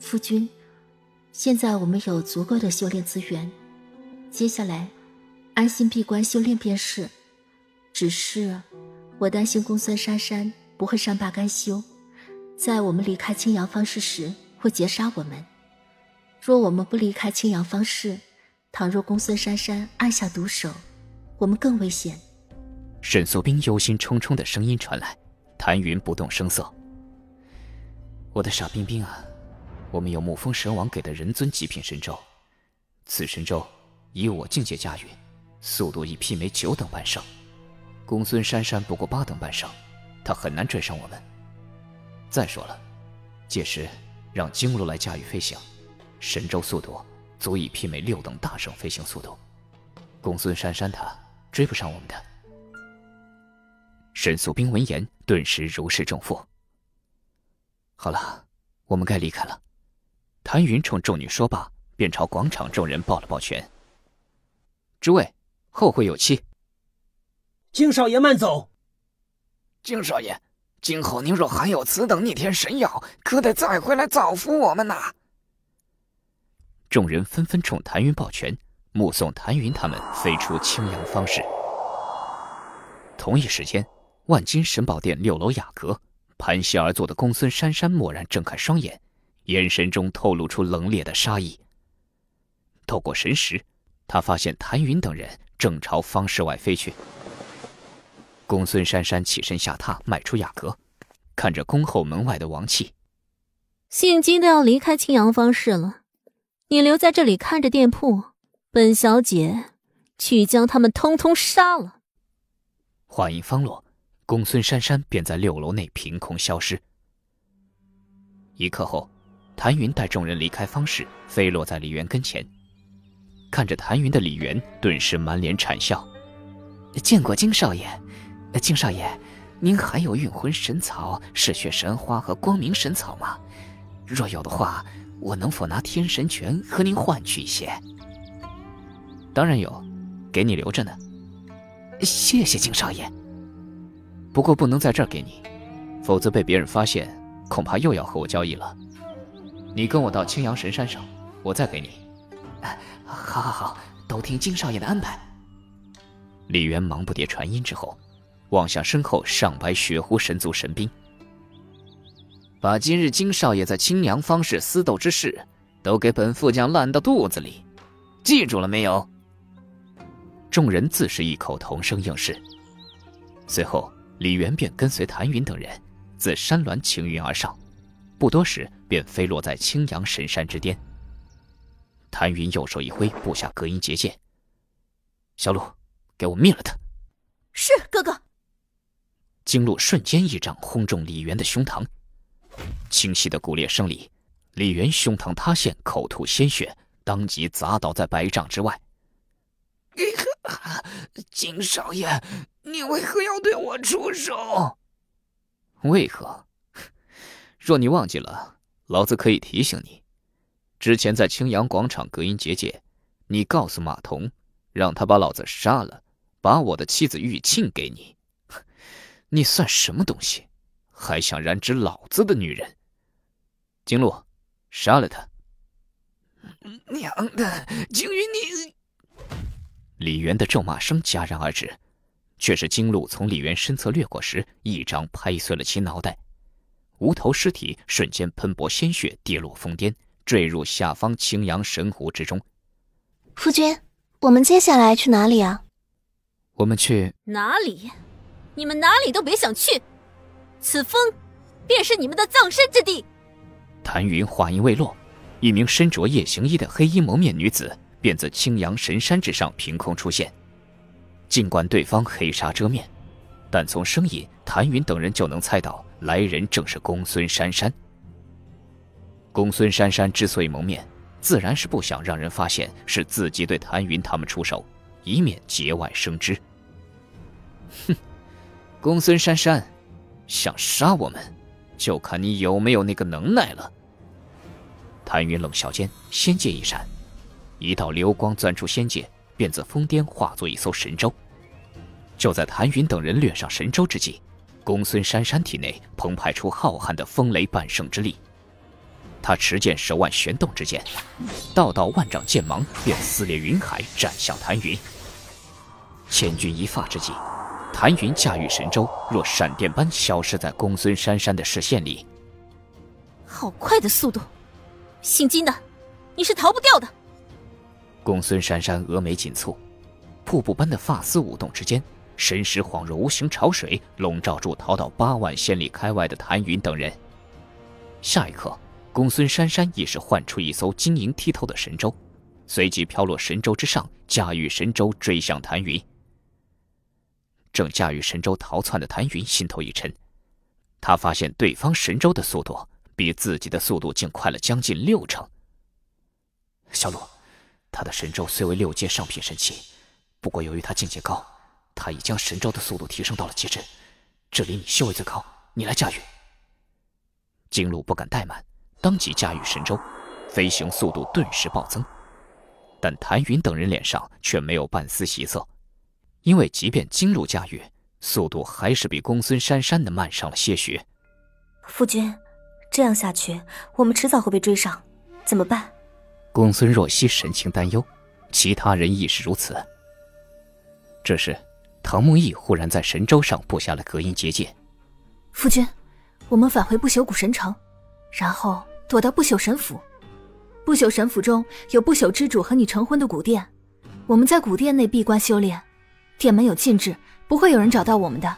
夫君，现在我们有足够的修炼资源，接下来安心闭关修炼便是。只是我担心公孙珊珊不会善罢甘休，在我们离开青阳方氏时会劫杀我们。若我们不离开青阳方氏，倘若公孙珊珊按下毒手，我们更危险。沈素冰忧心忡忡的声音传来，谭云不动声色。我的傻冰冰啊，我们有沐风神王给的人尊极品神舟，此神舟以我境界驾驭，速度已媲美九等半圣。公孙珊珊不过八等半圣，他很难追上我们。再说了，届时让金鹿来驾驭飞行，神舟速度足以媲美六等大圣飞行速度，公孙珊珊他追不上我们的。沈素冰闻言，顿时如释重负。好了，我们该离开了。谭云冲众女说罢，便朝广场众人抱了抱拳：“诸位，后会有期。”金少爷慢走。金少爷，今后您若还有此等逆天神药，可得再回来造福我们呐！众人纷纷冲谭云抱拳，目送谭云他们飞出青阳方室。同一时间。万金神宝殿六楼雅阁，盘膝而坐的公孙珊珊蓦然睁开双眼，眼神中透露出冷冽的杀意。透过神识，他发现谭云等人正朝方室外飞去。公孙珊珊起身下榻，迈出雅阁，看着宫后门外的王气，现今都要离开青阳方室了，你留在这里看着店铺，本小姐去将他们通通杀了。话音方落。公孙珊珊便在六楼内凭空消失。一刻后，谭云带众人离开方室，飞落在李渊跟前。看着谭云的李渊顿时满脸惨笑：“见过金少爷，金少爷，您还有运魂神草、嗜血神花和光明神草吗？若有的话，我能否拿天神拳和您换取一些？”“当然有，给你留着呢。”“谢谢金少爷。”不过不能在这儿给你，否则被别人发现，恐怕又要和我交易了。你跟我到青阳神山上，我再给你。好，好，好，都听金少爷的安排。李渊忙不迭传音之后，望向身后上百雪狐神族神兵，把今日金少爷在青阳方氏私斗之事，都给本副将烂到肚子里，记住了没有？众人自是异口同声应是，随后。李元便跟随谭云等人自山峦晴云而上，不多时便飞落在青阳神山之巅。谭云右手一挥，布下隔音结界。小鹿，给我灭了他！是哥哥。金鹿瞬间一掌轰中李元的胸膛，清晰的骨裂声里，李元胸膛塌陷，口吐鲜血，当即砸倒在百丈之外。金少爷。你为何要对我出手？为何？若你忘记了，老子可以提醒你：之前在青阳广场隔音结界，你告诉马童，让他把老子杀了，把我的妻子玉庆给你。你算什么东西？还想染指老子的女人？金鹿，杀了他！娘的，景云你！李元的咒骂声戛然而止。却是金鹿从李渊身侧掠过时，一掌拍碎了其脑袋，无头尸体瞬间喷薄鲜血，跌落峰巅，坠入下方青阳神湖之中。夫君，我们接下来去哪里啊？我们去哪里？你们哪里都别想去！此峰，便是你们的葬身之地。谭云话音未落，一名身着夜行衣的黑衣蒙面女子便自青阳神山之上凭空出现。尽管对方黑纱遮面，但从声音，谭云等人就能猜到来人正是公孙珊珊。公孙珊珊之所以蒙面，自然是不想让人发现是自己对谭云他们出手，以免节外生枝。哼，公孙珊珊，想杀我们，就看你有没有那个能耐了。谭云冷笑间，仙界一闪，一道流光钻出仙界。便自疯癫化作一艘神舟。就在谭云等人掠上神舟之际，公孙珊珊体内澎湃出浩瀚的风雷半圣之力。他持剑手腕旋动之间，道道万丈剑芒便撕裂云海，斩向谭云。千钧一发之际，谭云驾驭神舟，若闪电般消失在公孙珊珊的视线里。好快的速度！姓金的，你是逃不掉的。公孙珊珊峨眉紧蹙，瀑布般的发丝舞动之间，神识恍若无形潮水，笼罩住逃到八万仙里开外的谭云等人。下一刻，公孙珊珊亦是唤出一艘晶莹剔透的神舟，随即飘落神舟之上，驾驭神舟追向谭云。正驾驭神舟逃窜的谭云心头一沉，他发现对方神舟的速度比自己的速度竟快了将近六成。小鲁，他的神舟虽为六阶上品神器，不过由于他境界高，他已将神招的速度提升到了极致。这里你修为最高，你来驾驭。金鹿不敢怠慢，当即驾驭神舟，飞行速度顿时暴增。但谭云等人脸上却没有半丝喜色。因为即便金鹿驾驭，速度还是比公孙珊珊的慢上了些许。夫君，这样下去，我们迟早会被追上，怎么办？公孙若曦神情担忧，其他人亦是如此。这时，唐木易忽然在神州上布下了隔音结界。夫君，我们返回不朽古神城，然后躲到不朽神府。不朽神府中有不朽之主和你成婚的古殿，我们在古殿内闭关修炼。殿门有禁制，不会有人找到我们的。